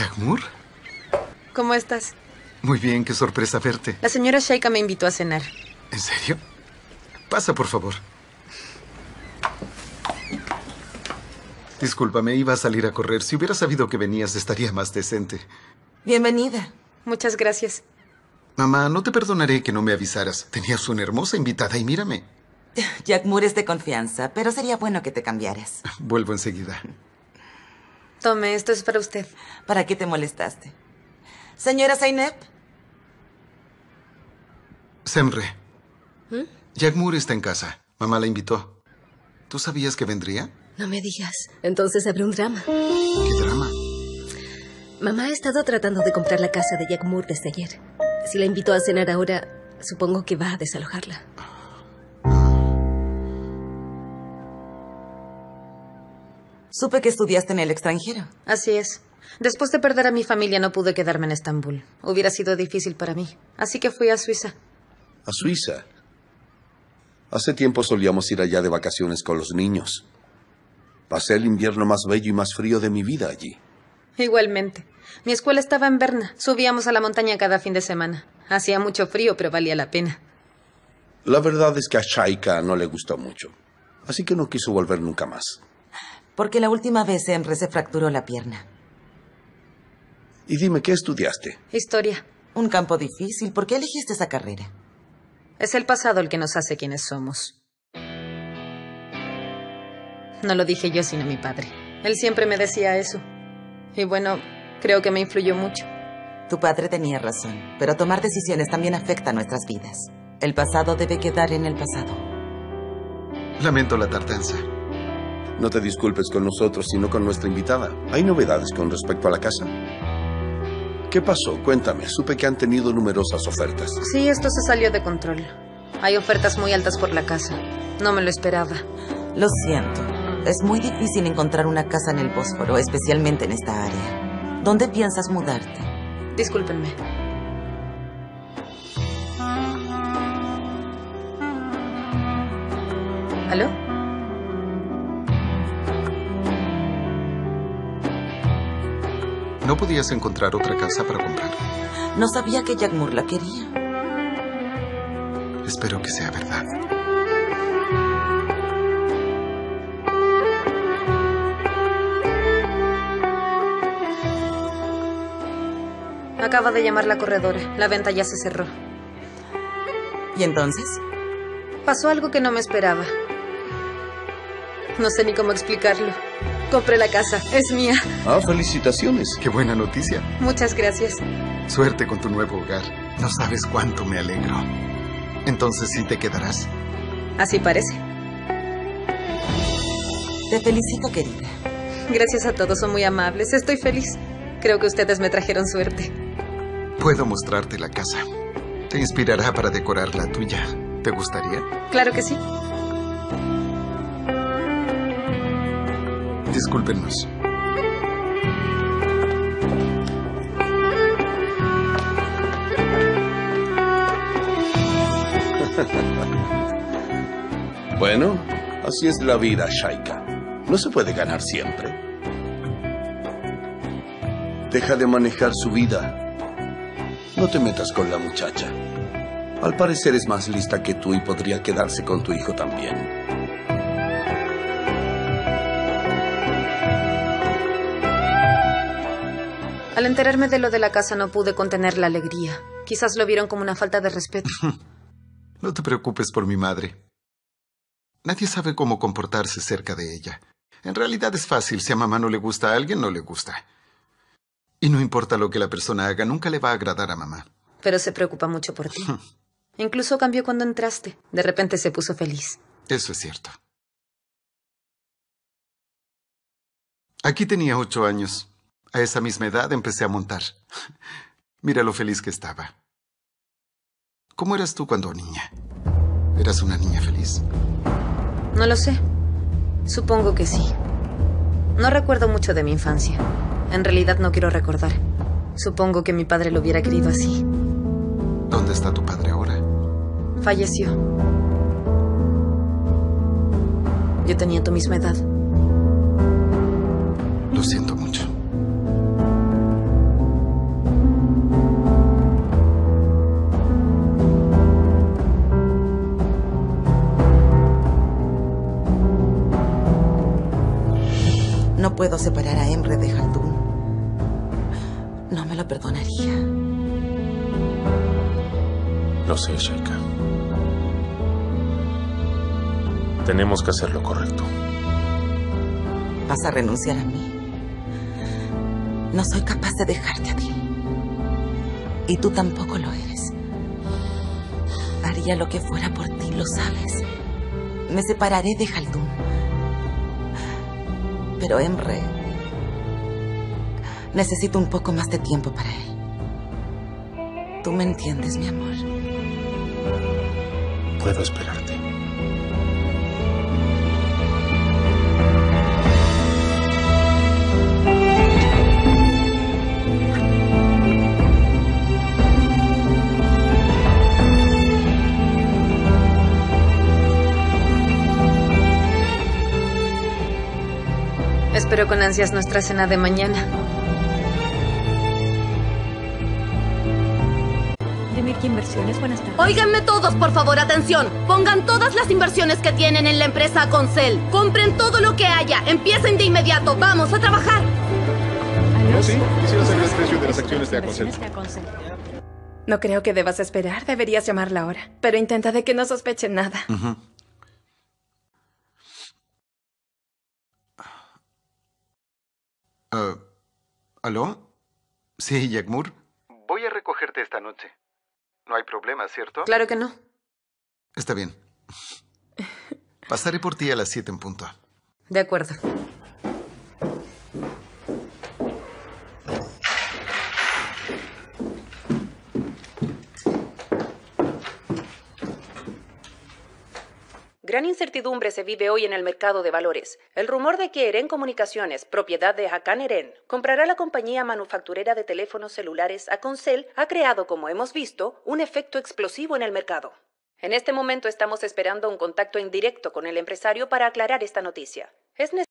¿Yagmur? ¿Cómo estás? Muy bien, qué sorpresa verte. La señora Shaika me invitó a cenar. ¿En serio? Pasa, por favor. Discúlpame, iba a salir a correr. Si hubiera sabido que venías, estaría más decente. Bienvenida. Muchas gracias. Mamá, no te perdonaré que no me avisaras. Tenías una hermosa invitada y mírame. Jack Moore es de confianza, pero sería bueno que te cambiaras. Vuelvo enseguida. Tome, esto es para usted. ¿Para qué te molestaste? Señora Zainep. Semre. Jack Moore está en casa. Mamá la invitó. ¿Tú sabías que vendría? No me digas. Entonces habrá un drama. ¿Qué drama? Mamá ha estado tratando de comprar la casa de Jack Moore desde ayer. Si la invitó a cenar ahora, supongo que va a desalojarla. Supe que estudiaste en el extranjero. Así es. Después de perder a mi familia no pude quedarme en Estambul. Hubiera sido difícil para mí. Así que fui a Suiza. ¿A Suiza? Hace tiempo solíamos ir allá de vacaciones con los niños. Pasé el invierno más bello y más frío de mi vida allí. Igualmente. Mi escuela estaba en Berna. Subíamos a la montaña cada fin de semana. Hacía mucho frío, pero valía la pena. La verdad es que a Shaika no le gustó mucho. Así que no quiso volver nunca más. Porque la última vez Emre se fracturó la pierna. Y dime, ¿qué estudiaste? Historia. Un campo difícil. ¿Por qué elegiste esa carrera? Es el pasado el que nos hace quienes somos. No lo dije yo, sino mi padre. Él siempre me decía eso. Y bueno, creo que me influyó mucho. Tu padre tenía razón, pero tomar decisiones también afecta nuestras vidas. El pasado debe quedar en el pasado. Lamento la tardanza. No te disculpes con nosotros, sino con nuestra invitada. ¿Hay novedades con respecto a la casa? ¿Qué pasó? Cuéntame. Supe que han tenido numerosas ofertas. Sí, esto se salió de control. Hay ofertas muy altas por la casa. No me lo esperaba. Lo siento. Es muy difícil encontrar una casa en el Bósforo, especialmente en esta área. ¿Dónde piensas mudarte? Discúlpenme. ¿Aló? ¿No podías encontrar otra casa para comprar? No sabía que Jack Moore la quería. Espero que sea verdad. Acaba de llamar la corredora. La venta ya se cerró. ¿Y entonces? Pasó algo que no me esperaba. No sé ni cómo explicarlo. Compré la casa. Es mía. Ah, felicitaciones. Qué buena noticia. Muchas gracias. Suerte con tu nuevo hogar. No sabes cuánto me alegro. Entonces sí te quedarás. Así parece. Te felicito, querida. Gracias a todos, son muy amables. Estoy feliz. Creo que ustedes me trajeron suerte. Puedo mostrarte la casa. Te inspirará para decorar la tuya. ¿Te gustaría? Claro que sí. Discúlpenos. Bueno, así es la vida, Shaika. No se puede ganar siempre. Deja de manejar su vida. No te metas con la muchacha. Al parecer es más lista que tú y podría quedarse con tu hijo también. Al enterarme de lo de la casa no pude contener la alegría. Quizás lo vieron como una falta de respeto. No te preocupes por mi madre. Nadie sabe cómo comportarse cerca de ella. En realidad es fácil. Si a mamá no le gusta a alguien, no le gusta. Y no importa lo que la persona haga, nunca le va a agradar a mamá. Pero se preocupa mucho por ti. Incluso cambió cuando entraste. De repente se puso feliz. Eso es cierto. Aquí tenía ocho años. A esa misma edad empecé a montar. Mira lo feliz que estaba. ¿Cómo eras tú cuando niña? ¿Eras una niña feliz? No lo sé. Supongo que sí. No recuerdo mucho de mi infancia. En realidad no quiero recordar. Supongo que mi padre lo hubiera querido así. ¿Dónde está tu padre ahora? Falleció. Yo tenía tu misma edad. Lo siento mucho. Puedo separar a Emre de Haldun, no me lo perdonaría. Lo sé, Sheikha. Tenemos que hacer lo correcto. ¿Vas a renunciar a mí? No soy capaz de dejarte a ti. Y tú tampoco lo eres. Haría lo que fuera por ti, lo sabes. Me separaré de Haldun. Pero Emre... Necesito un poco más de tiempo para él. Tú me entiendes, mi amor. Puedo esperarte. Espero con ansias nuestra cena de mañana. Demirki Inversiones, buenas tardes. Óiganme todos, por favor, atención. Pongan todas las inversiones que tienen en la empresa Concel. Compren todo lo que haya. Empiecen de inmediato. Vamos a trabajar. ¿Aló? sí, quisiera saber el precio de las acciones de Aconcel. No creo que debas esperar, deberías llamarla ahora. Pero intenta de que no sospeche nada. Ah, ¿Aló? Sí, Yagmur. Voy a recogerte esta noche. No hay problema, ¿cierto? Claro que no. Está bien. Pasaré por ti a las siete en punto. De acuerdo. Gran incertidumbre se vive hoy en el mercado de valores. El rumor de que Eren Comunicaciones, propiedad de Hakan Eren, comprará la compañía manufacturera de teléfonos celulares Aconcel ha creado, como hemos visto, un efecto explosivo en el mercado. En este momento estamos esperando un contacto indirecto con el empresario para aclarar esta noticia. Es